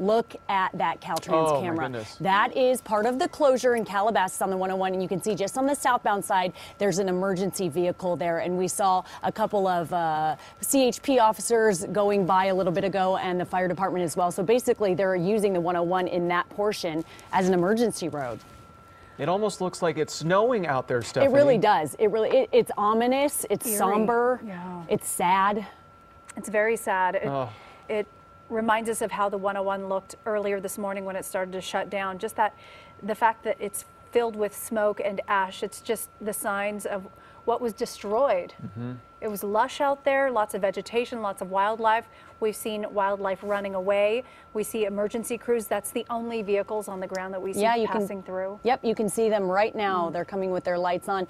look at that Caltrans Oh, my camera. goodness. That is part of the closure in Calabasas on the 101, and you can see just on the southbound side, there's an emergency vehicle there, and we saw a couple of uh, CHP officers going by a little bit ago, and the fire department as well. So basically, they're using the 101 in that portion as an emergency road. It almost looks like it's snowing out there, Stephanie. It really does. It really. It, it's ominous. It's Eerie. somber. Yeah. It's sad. It's very sad. It, Oh. it reminds us of how the 101 looked earlier this morning when it started to shut down. Just that, the fact that it's filled with smoke and ash, it's just the signs of what was destroyed. Mm-hmm. It was lush out there, lots of vegetation, lots of wildlife. We've seen wildlife running away. We see emergency crews. That's the only vehicles on the ground that we see Yeah, you passing can. through. Yep, you can see them right now. Mm. They're coming with their lights on.